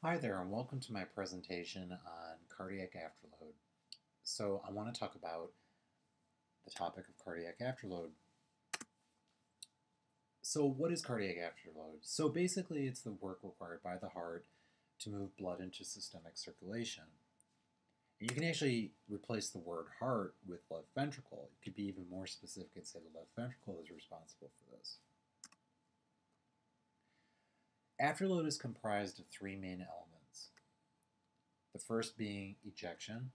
Hi there, and welcome to my presentation on cardiac afterload. So, I want to talk about the topic of cardiac afterload. So, what is cardiac afterload? So, basically, it's the work required by the heart to move blood into systemic circulation. And you can actually replace the word heart with left ventricle. It could be even more specific and say the left ventricle is responsible for this. Afterload is comprised of three main elements. The first being ejection,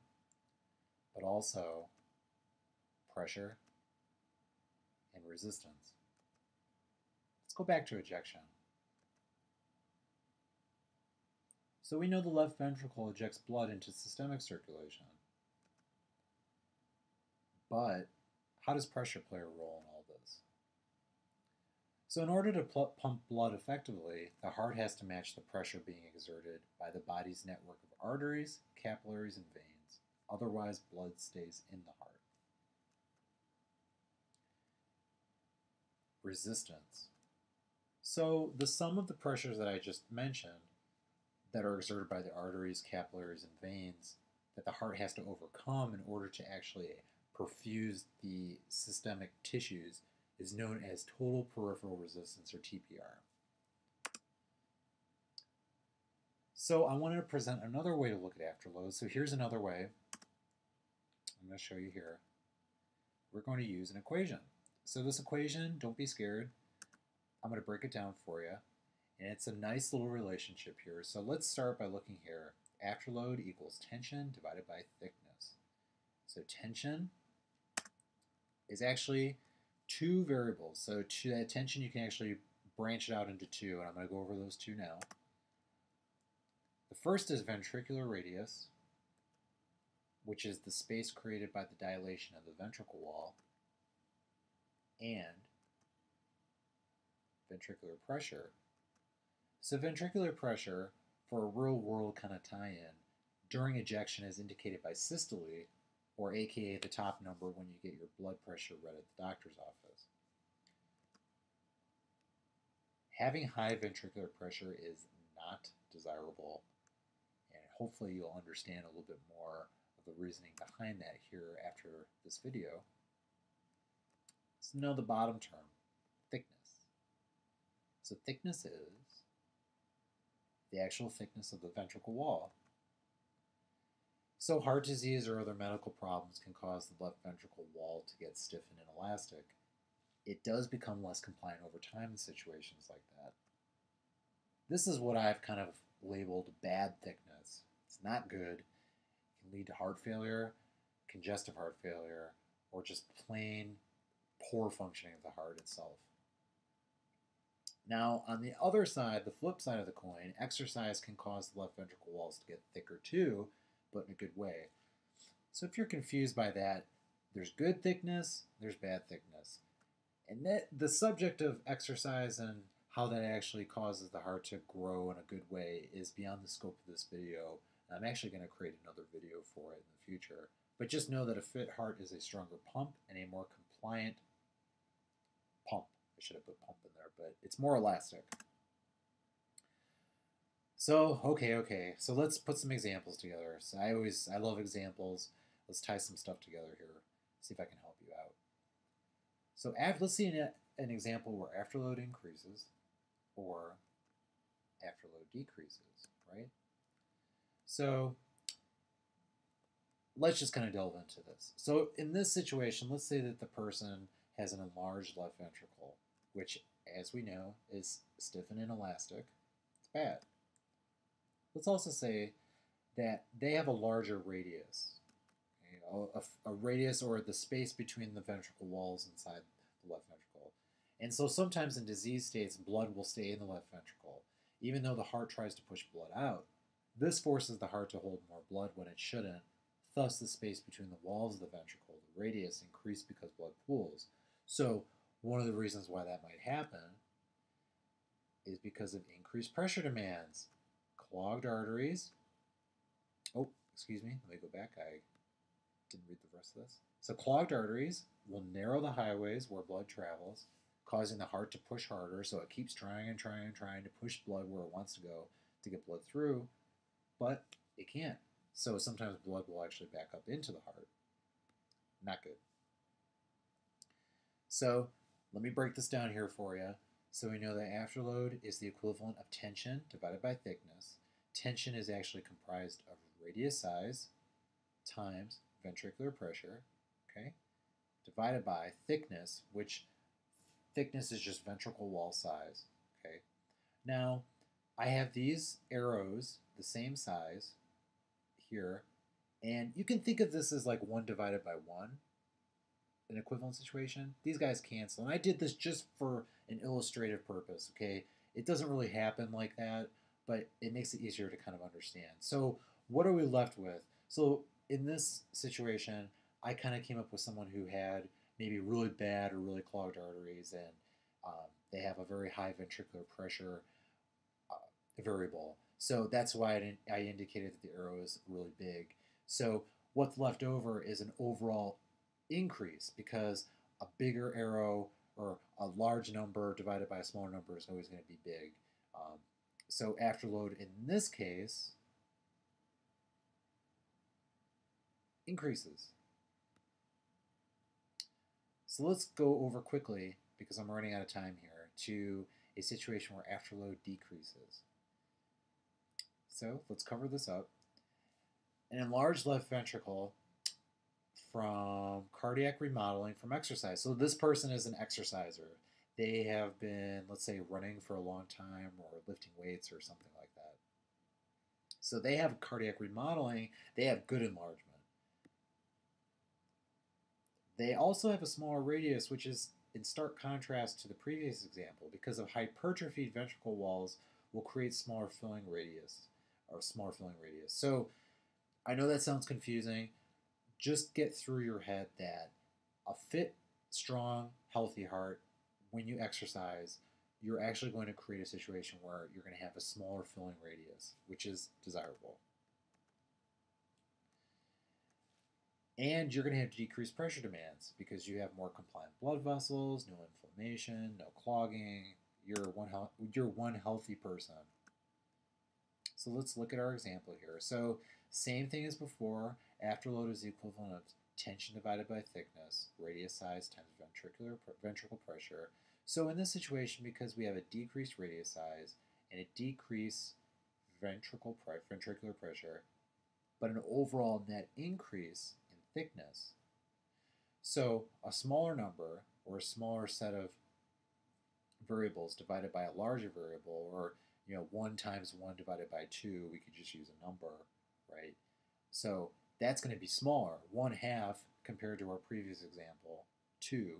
but also pressure and resistance. Let's go back to ejection. So we know the left ventricle ejects blood into systemic circulation. But how does pressure play a role in all this? So in order to pump blood effectively, the heart has to match the pressure being exerted by the body's network of arteries, capillaries, and veins. Otherwise, blood stays in the heart. Resistance. So the sum of the pressures that I just mentioned that are exerted by the arteries, capillaries, and veins that the heart has to overcome in order to actually perfuse the systemic tissues is known as total peripheral resistance or TPR. So I wanted to present another way to look at afterload. So here's another way. I'm going to show you here. We're going to use an equation. So this equation, don't be scared. I'm going to break it down for you. And it's a nice little relationship here. So let's start by looking here. Afterload equals tension divided by thickness. So tension is actually two variables. So to that tension, you can actually branch it out into two, and I'm going to go over those two now. The first is ventricular radius, which is the space created by the dilation of the ventricle wall, and ventricular pressure. So ventricular pressure, for a real-world kind of tie-in, during ejection is indicated by systole, or aka the top number when you get your blood pressure read at the doctor's office. Having high ventricular pressure is not desirable, and hopefully you'll understand a little bit more of the reasoning behind that here after this video. So now the bottom term, thickness. So thickness is the actual thickness of the ventricle wall. So heart disease or other medical problems can cause the left ventricle wall to get stiff and inelastic. It does become less compliant over time in situations like that. This is what I've kind of labeled bad thickness. It's not good. It can lead to heart failure, congestive heart failure, or just plain poor functioning of the heart itself. Now, on the other side, the flip side of the coin, exercise can cause the left ventricle walls to get thicker too, but in a good way. So if you're confused by that, there's good thickness, there's bad thickness. And that, the subject of exercise and how that actually causes the heart to grow in a good way is beyond the scope of this video. I'm actually going to create another video for it in the future. But just know that a fit heart is a stronger pump and a more compliant pump. I should have put pump in there, but it's more elastic. So, okay, okay. So let's put some examples together. So I always, I love examples. Let's tie some stuff together here. See if I can help you out. So after, let's see an, uh, an example where afterload increases or afterload decreases, right? So let's just kind of delve into this. So in this situation, let's say that the person has an enlarged left ventricle, which, as we know, is stiff and inelastic. It's bad. Let's also say that they have a larger radius, okay? a, a, radius or the space between the ventricle walls inside the left ventricle. And so sometimes in disease states, blood will stay in the left ventricle, even though the heart tries to push blood out. This forces the heart to hold more blood when it shouldn't. Thus, the space between the walls of the ventricle, the radius, increase because blood pools. So, one of the reasons why that might happen is because of increased pressure demands clogged arteries. Oh, excuse me, let me go back. I didn't read the rest of this. So clogged arteries will narrow the highways where blood travels, causing the heart to push harder, so it keeps trying and trying and trying to push blood where it wants to go. to get blood through, but it can't. So sometimes blood will actually back up into the heart. Not good. So let me break this down here for you. So we know that afterload is the equivalent of tension divided by thickness. Tension is actually comprised of radius size times ventricular pressure, okay, divided by thickness, which thickness is just ventricle wall size, okay. Now, I have these arrows the same size here, and you can think of this as like 1 divided by 1, an equivalent situation. These guys cancel, and I did this just for an illustrative purpose, okay? It doesn't really happen like that, but it makes it easier to kind of understand. So what are we left with? So in this situation, I kind of came up with someone who had maybe really bad or really clogged arteries, and um, they have a very high ventricular pressure uh, variable. So that's why I, I indicated that the arrow is really big. So what's left over is an overall increase because a bigger arrow or a large number divided by a smaller number is always going to be big. Um, so afterload in this case increases. So let's go over quickly, because I'm running out of time here, to a situation where afterload decreases. So let's cover this up. An enlarged left ventricle from cardiac remodeling from exercise. So this person is an exerciser. They have been, let's say, running for a long time or lifting weights or something like that. So they have cardiac remodeling, they have good enlargement. They also have a smaller radius, which is in stark contrast to the previous example because of hypertrophied ventricle walls will create smaller filling radius or smaller filling radius. So I know that sounds confusing. Just get through your head that a fit, strong, healthy heart, when you exercise, you're actually going to create a situation where you're going to have a smaller filling radius, which is desirable. And you're going to have decreased pressure demands because you have more compliant blood vessels, no inflammation, no clogging. You're one, you're one healthy person. So let's look at our example here. So same thing as before. Afterload is the equivalent of tension divided by thickness, radius size times ventricular ventricle pressure. So in this situation, because we have a decreased radius size and a decreased ventricle ventricular pressure, but an overall net increase in thickness. So a smaller number or a smaller set of variables divided by a larger variable or you know 1 times 1 divided by 2 we could just use a number right so that's going to be smaller 1 half compared to our previous example 2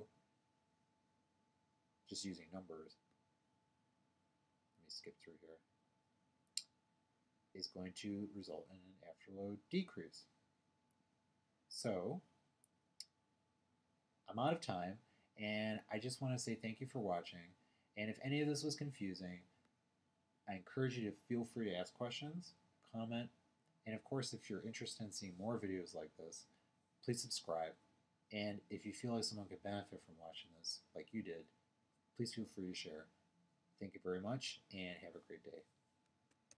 just using numbers let me skip through here is going to result in an afterload decrease so, I'm out of time, and I just want to say thank you for watching. And if any of this was confusing, I encourage you to feel free to ask questions, comment, and of course, if you're interested in seeing more videos like this, please subscribe. And if you feel like someone could benefit from watching this, like you did, please feel free to share. Thank you very much, and have a great day.